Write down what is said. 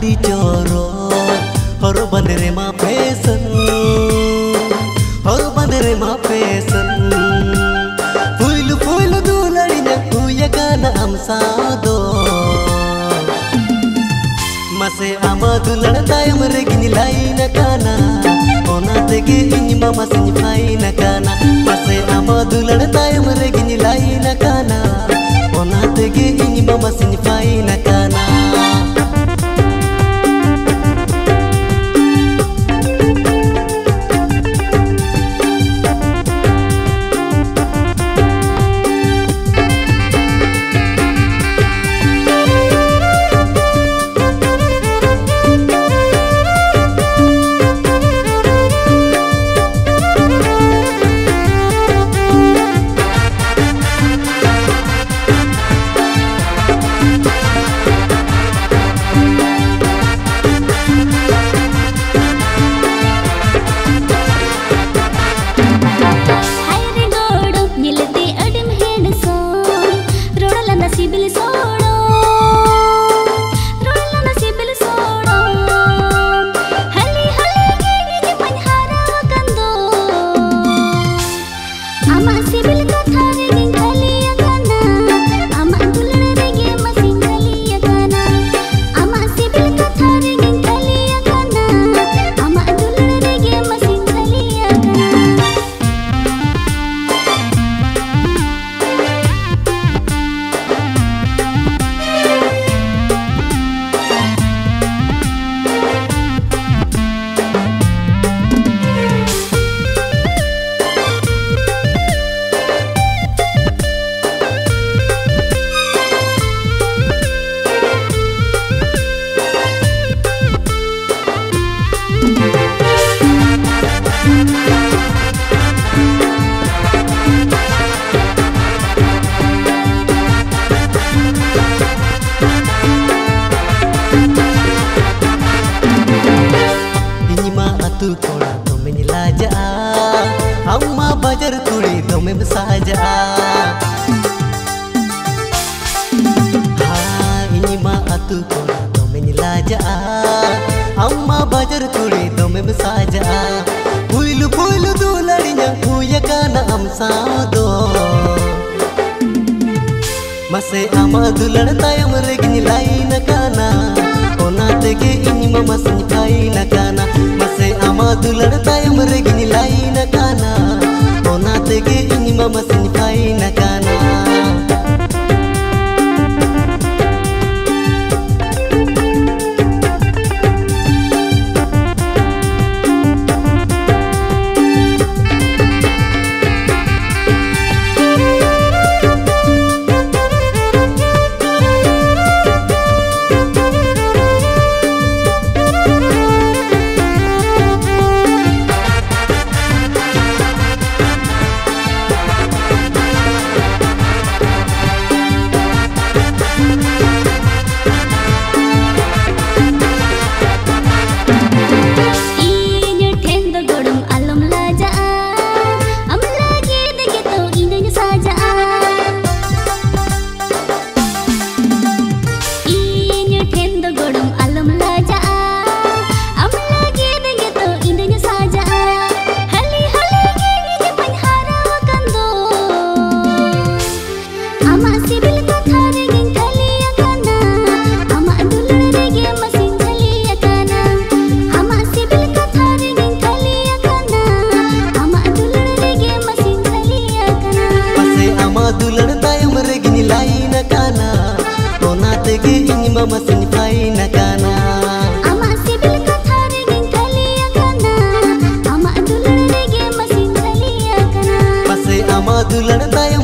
adi choro hor bandre ma pesan hor bandre ma pesan fuil fuil dulari na kuya gana am sado mase ama dulan tayam regini laina kana ona tege inyi mama sin faina kana mase ama dulan tayam regini laina kana गम साजा। हाई मा तो लाजा। अम्मा बाज़ार तुड़े दमे तो साजा। पुलु पुलु दुलड़िया हुया काना हम सादो मसे आमा दुलड़ तायम रेगिन लाइन काना mesin paina kana Amak sibil katha ringin thalia kana Amak dulan rege mesin thalia kana Pasai amak dulan dayam